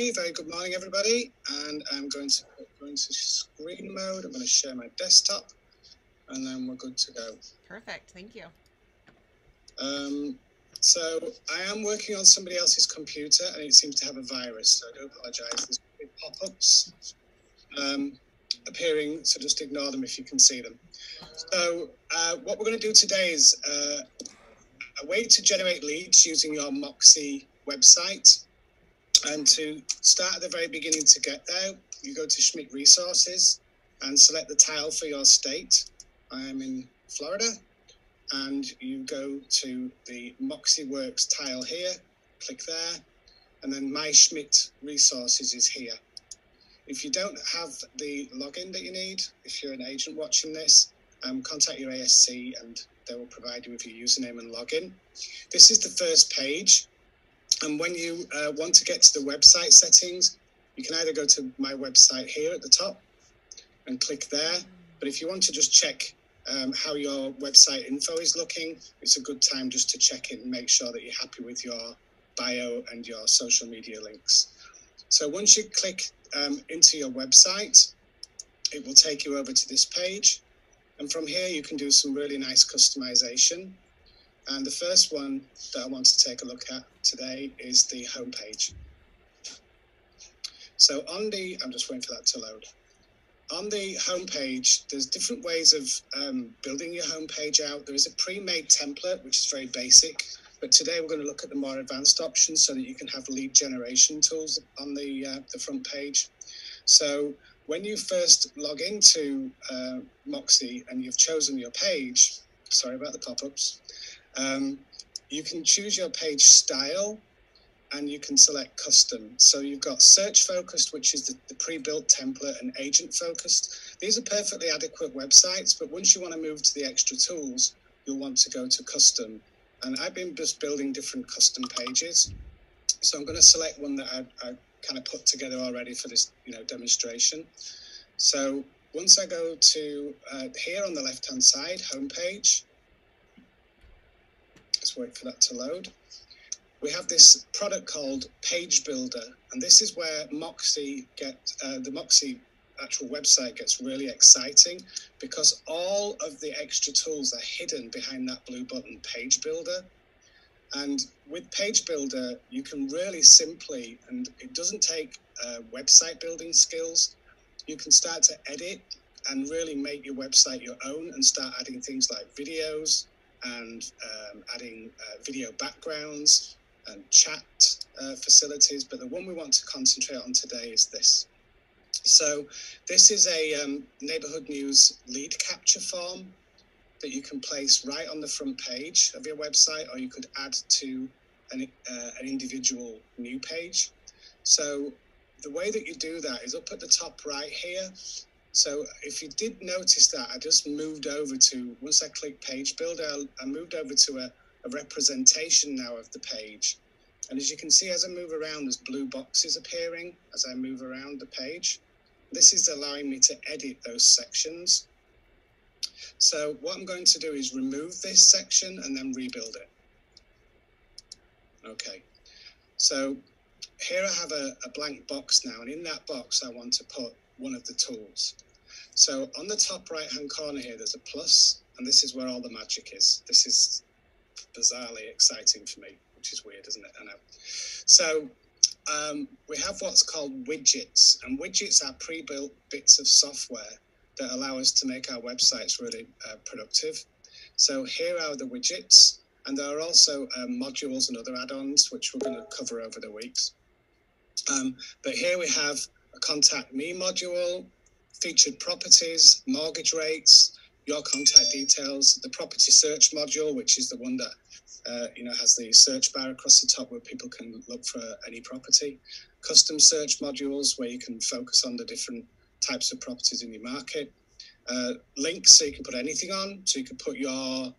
Very good morning, everybody. And I'm going to go into screen mode. I'm going to share my desktop and then we're good to go. Perfect. Thank you. Um, so I am working on somebody else's computer and it seems to have a virus. So I do apologize. There's big pop-ups um, appearing, so just ignore them if you can see them. So uh, what we're going to do today is uh, a way to generate leads using your Moxi website. And to start at the very beginning to get there, you go to Schmidt Resources and select the tile for your state. I am in Florida. And you go to the MoxiWorks tile here, click there, and then My Schmidt Resources is here. If you don't have the login that you need, if you're an agent watching this, um, contact your ASC and they will provide you with your username and login. This is the first page. And when you uh, want to get to the website settings, you can either go to my website here at the top and click there. But if you want to just check um, how your website info is looking, it's a good time just to check it and make sure that you're happy with your bio and your social media links. So once you click um, into your website, it will take you over to this page. And from here, you can do some really nice customization. And the first one that I want to take a look at today is the homepage. So on the, I'm just waiting for that to load. On the homepage, there's different ways of um, building your homepage out. There is a pre-made template, which is very basic. But today we're going to look at the more advanced options so that you can have lead generation tools on the, uh, the front page. So when you first log into uh, Moxi and you've chosen your page, sorry about the pop-ups, um, you can choose your page style and you can select custom. So you've got search focused, which is the, the pre-built template, and agent focused. These are perfectly adequate websites, but once you want to move to the extra tools, you'll want to go to custom. And I've been just building different custom pages. So I'm going to select one that I, I kind of put together already for this, you know, demonstration. So once I go to uh, here on the left-hand side, homepage, let's wait for that to load we have this product called Page Builder, and this is where Moxi get uh, the Moxi actual website gets really exciting because all of the extra tools are hidden behind that blue button, Page Builder. And with Page Builder, you can really simply, and it doesn't take uh, website building skills, you can start to edit and really make your website your own and start adding things like videos and um, adding uh, video backgrounds and chat uh, facilities, but the one we want to concentrate on today is this. So this is a um, neighborhood news lead capture form that you can place right on the front page of your website, or you could add to an, uh, an individual new page. So the way that you do that is up at the top right here. So if you did notice that, I just moved over to, once I click page builder, I moved over to a, a representation now of the page. And as you can see, as I move around, there's blue boxes appearing as I move around the page. This is allowing me to edit those sections. So what I'm going to do is remove this section and then rebuild it. Okay, so here I have a, a blank box now, and in that box, I want to put one of the tools. So on the top right hand corner here, there's a plus, and this is where all the magic is. This is bizarrely exciting for me, which is weird, isn't it? I know. So um, we have what's called widgets, and widgets are pre-built bits of software that allow us to make our websites really uh, productive. So here are the widgets, and there are also um, modules and other add-ons which we're going to cover over the weeks. Um, but here we have a contact me module, featured properties, mortgage rates, your contact details, the property search module, which is the one that uh, you know has the search bar across the top where people can look for any property, custom search modules where you can focus on the different types of properties in your market, uh, links so you can put anything on, so you can put your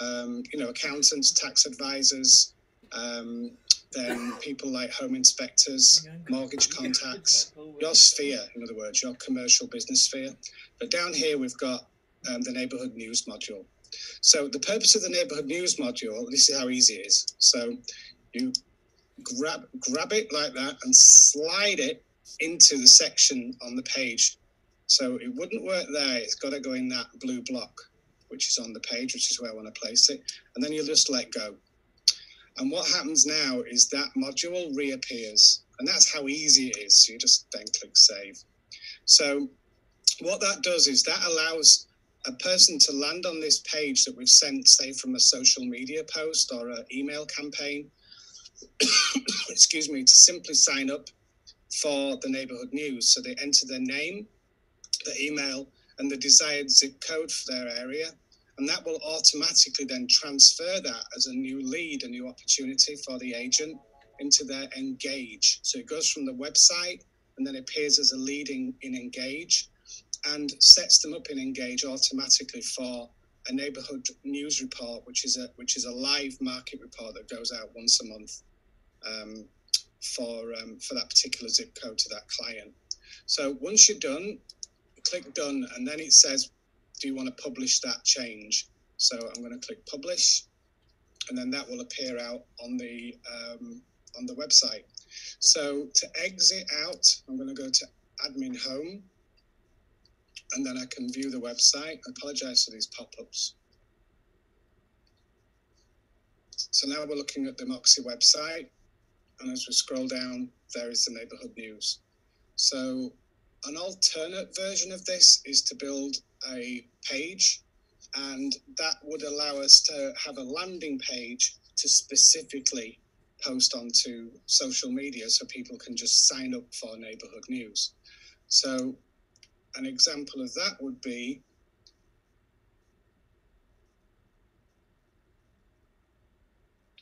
um, you know accountants, tax advisors. Um, then people like home inspectors, mortgage contacts, your sphere, in other words, your commercial business sphere. But down here we've got um, the neighborhood news module. So the purpose of the neighborhood news module, this is how easy it is. So you grab grab it like that and slide it into the section on the page. So it wouldn't work there. It's got to go in that blue block, which is on the page, which is where I want to place it. And then you'll just let go. And what happens now is that module reappears. And that's how easy it is. So you just then click save. So what that does is that allows a person to land on this page that we've sent, say, from a social media post or an email campaign, excuse me, to simply sign up for the neighborhood news. So they enter their name, the email, and the desired zip code for their area. And that will automatically then transfer that as a new lead, a new opportunity for the agent into their engage. So it goes from the website and then appears as a leading in engage and sets them up in engage automatically for a neighborhood news report, which is a which is a live market report that goes out once a month um, for um, for that particular zip code to that client. So once you're done, click done, and then it says, do you want to publish that change? So I'm going to click publish, and then that will appear out on the um, on the website. So to exit out, I'm going to go to admin home and then I can view the website. I apologize for these pop-ups. So now we're looking at the Moxi website, and as we scroll down, there is the neighborhood news. So an alternate version of this is to build a page, and that would allow us to have a landing page to specifically post onto social media so people can just sign up for neighborhood news. So an example of that would be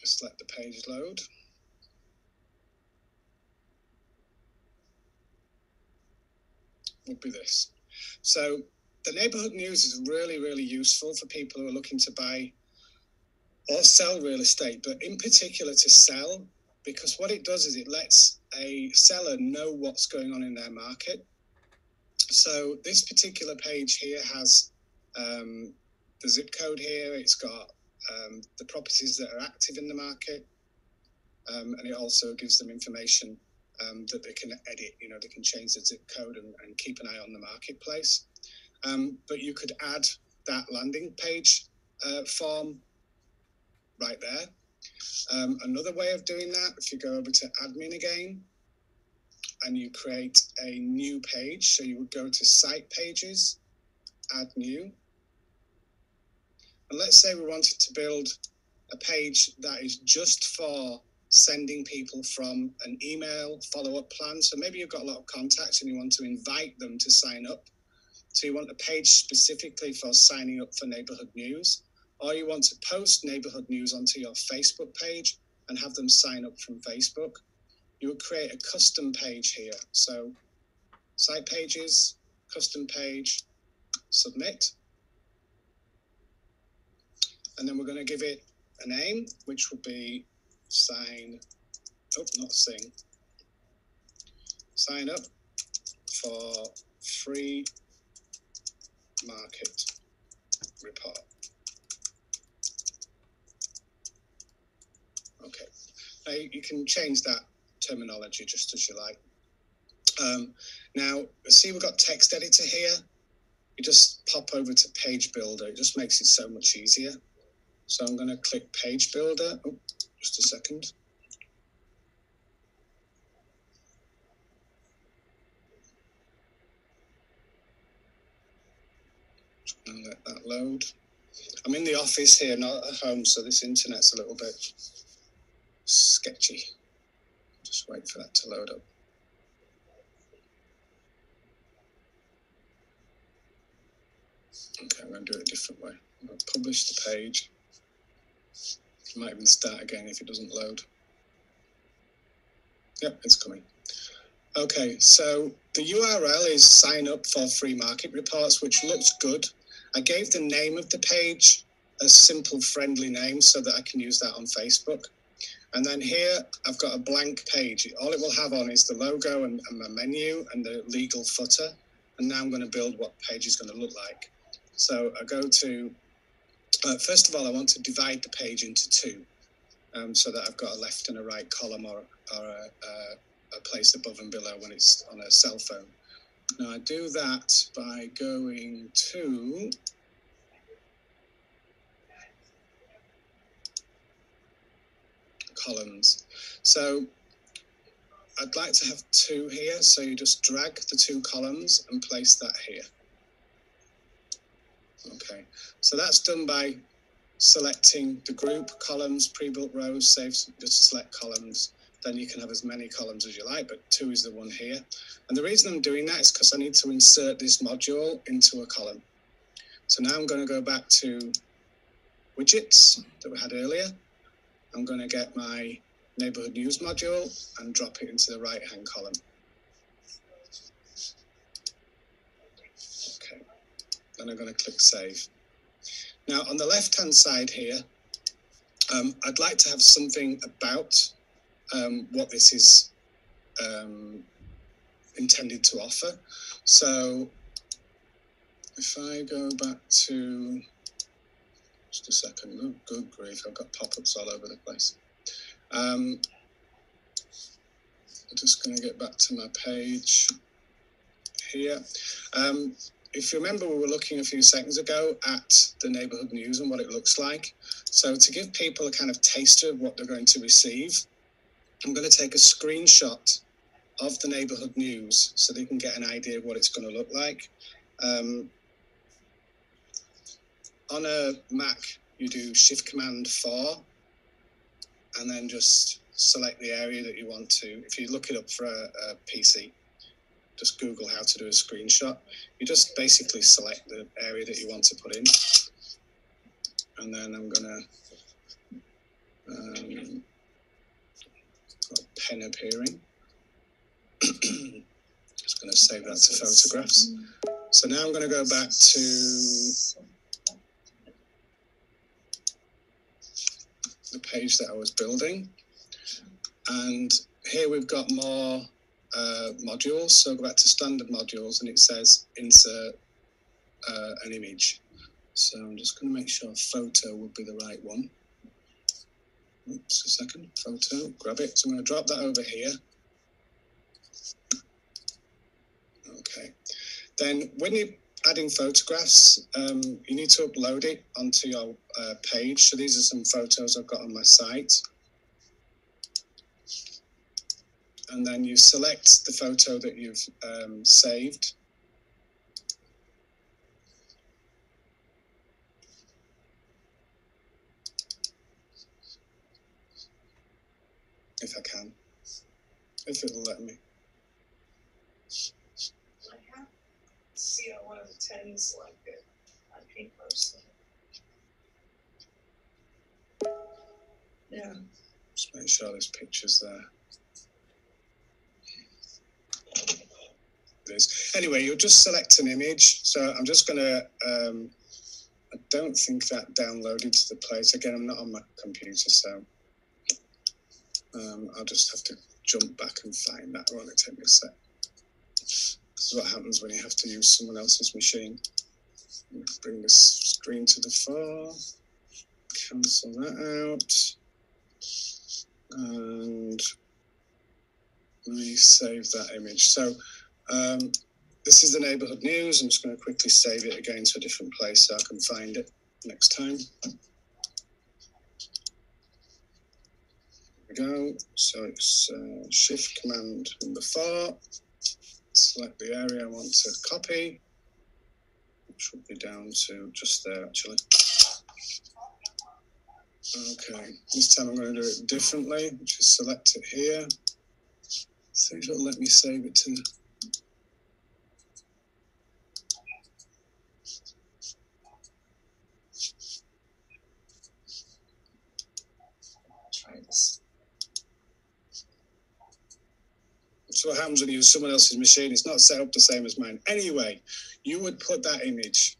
just let the page load. Would be this. So the neighborhood news is really, really useful for people who are looking to buy or sell real estate, but in particular to sell, because what it does is it lets a seller know what's going on in their market so this particular page here has um, the zip code here. It's got um, the properties that are active in the market, um, and it also gives them information um, that they can edit. You know, they can change the zip code and, and keep an eye on the marketplace. Um, but you could add that landing page uh, form right there. Um, another way of doing that, if you go over to admin again, and you create a new page. So you would go to site pages, add new. And let's say we wanted to build a page that is just for sending people from an email follow up plan. So maybe you've got a lot of contacts and you want to invite them to sign up. So you want a page specifically for signing up for neighborhood news, or you want to post neighborhood news onto your Facebook page and have them sign up from Facebook you would create a custom page here. So site pages, custom page, submit. And then we're going to give it a name, which will be sign, oh, not sing, sign up for free market report. Okay, now you can change that terminology just as you like. Um, now, see we've got text editor here. You just pop over to page builder. It just makes it so much easier. So I'm going to click page builder. Oh, just a second. Let that load. I'm in the office here, not at home, so this internet's a little bit sketchy. Just wait for that to load up. Okay, I'm going to do it a different way. I'm going to publish the page. Might even start again if it doesn't load. Yep, it's coming. Okay, so the URL is sign up for free market reports, which looks good. I gave the name of the page a simple, friendly name so that I can use that on Facebook. And then here I've got a blank page. All it will have on is the logo and, and my menu and the legal footer. And now I'm going to build what page is going to look like. So I go to, uh, first of all, I want to divide the page into two. um, so that I've got a left and a right column or, or a, a, a place above and below when it's on a cell phone. Now I do that by going to columns. So I'd like to have two here. So you just drag the two columns and place that here. Okay, so that's done by selecting the group, columns, pre-built rows, save, just select columns. Then you can have as many columns as you like, but two is the one here. And the reason I'm doing that is because I need to insert this module into a column. So now I'm going to go back to widgets that we had earlier. I'm going to get my neighborhood news module and drop it into the right hand column. Okay, then I'm going to click save. Now on the left hand side here, um, I'd like to have something about um, what this is um, intended to offer. So if I go back to just a second, oh, good grief, I've got pop-ups all over the place. Um, I'm just going to get back to my page here. Um, if you remember, we were looking a few seconds ago at the neighborhood news and what it looks like. So to give people a kind of taster of what they're going to receive, I'm going to take a screenshot of the neighborhood news so they can get an idea of what it's going to look like. Um, on a Mac, you do Shift Command 4 and then just select the area that you want to. If you look it up for a, a PC, just Google how to do a screenshot. You just basically select the area that you want to put in. And then I'm gonna um, got a pen appearing. just gonna save that to photographs. So now I'm gonna go back to the page that I was building. And here we've got more uh, modules. So I'll go back to standard modules and it says insert uh, an image. So I'm just going to make sure photo would be the right one. Oops, a second, photo, grab it. So I'm going to drop that over here. Okay. Then when you're adding photographs, um, you need to upload it onto your uh, page. So these are some photos I've got on my site. and then you select the photo that you've um, saved. If I can, if it'll let me. I have see on one of the tens like it on paint mostly. Yeah, Just make sure there's pictures there. It is. Anyway, you'll just select an image. So I'm just going to, um, I don't think that downloaded to the place. Again, I'm not on my computer, so um, I'll just have to jump back and find that. It won't take me a sec. This is what happens when you have to use someone else's machine. Bring this screen to the far, cancel that out, and resave that image. So um, this is the neighborhood news. I'm just going to quickly save it again to a different place so I can find it next time. There we go. So it's uh, Shift Command number four. Select the area I want to copy, which will be down to just there actually. Okay, this time I'm going to do it differently, which is select it here. If it'll let me save it to try this. So what happens when you use someone else's machine? It's not set up the same as mine. Anyway, you would put that image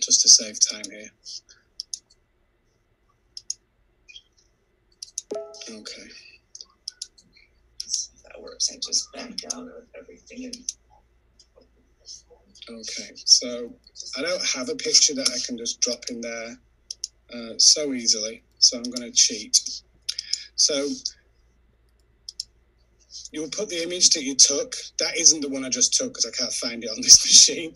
just to save time here. Okay. That works. I just back down of everything and Okay, so I don't have a picture that I can just drop in there uh, so easily. So I'm going to cheat. So you'll put the image that you took. That isn't the one I just took because I can't find it on this machine.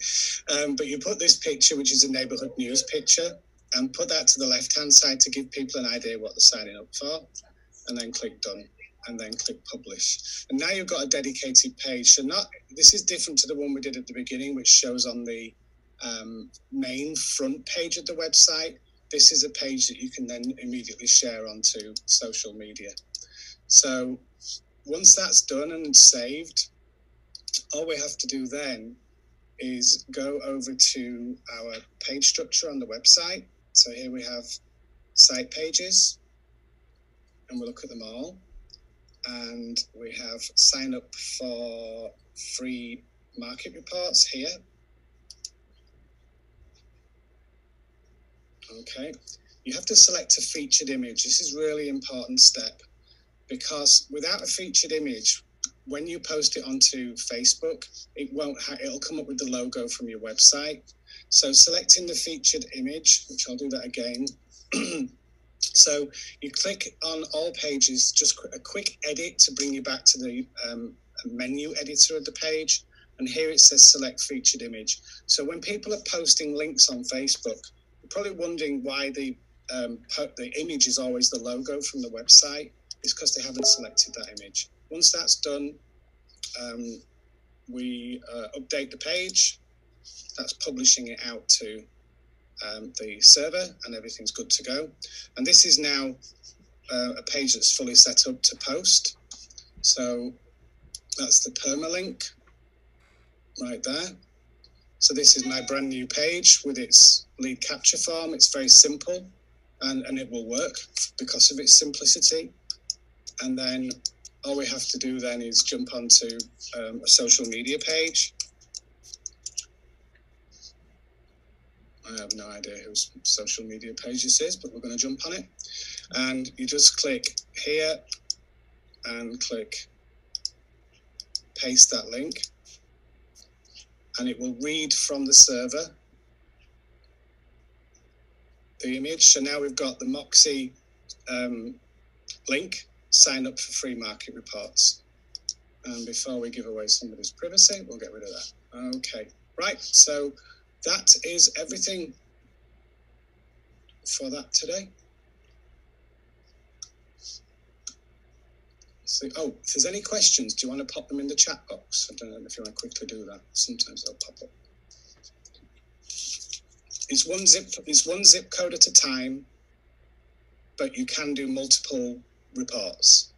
Um, but you put this picture, which is a neighborhood news picture, and put that to the left hand side to give people an idea what they're signing up for. And then click done and then click publish. And now you've got a dedicated page. So not this is different to the one we did at the beginning, which shows on the um, main front page of the website. This is a page that you can then immediately share onto social media. So once that's done and saved, all we have to do then is go over to our page structure on the website. So here we have site pages, and we'll look at them all and we have sign up for free market reports here. Okay, you have to select a featured image. This is really important step because without a featured image, when you post it onto Facebook, it won't. Ha- it'll come up with the logo from your website. So selecting the featured image, which I'll do that again. So you click on all pages, just a quick edit to bring you back to the um, menu editor of the page. And here it says select featured image. So when people are posting links on Facebook, you're probably wondering why the um, the image is always the logo from the website. It's because they haven't selected that image. Once that's done, um, we uh, update the page. That's publishing it out to um, the server and everything's good to go. And this is now uh, a page that's fully set up to post. So that's the permalink right there. So this is my brand new page with its lead capture form. It's very simple and, and it will work because of its simplicity. And then all we have to do then is jump onto um, a social media page I have no idea whose social media page this is, but we're going to jump on it. And you just click here and click paste that link. And it will read from the server the image. So now we've got the Moxi um, link, sign up for free market reports. And before we give away somebody's privacy, we'll get rid of that. Okay, right. So that is everything for that today. So, oh, if there's any questions, do you want to pop them in the chat box? I don't know if you want to quickly do that. Sometimes they'll pop up. It's one zip. It's one zip code at a time, but you can do multiple reports.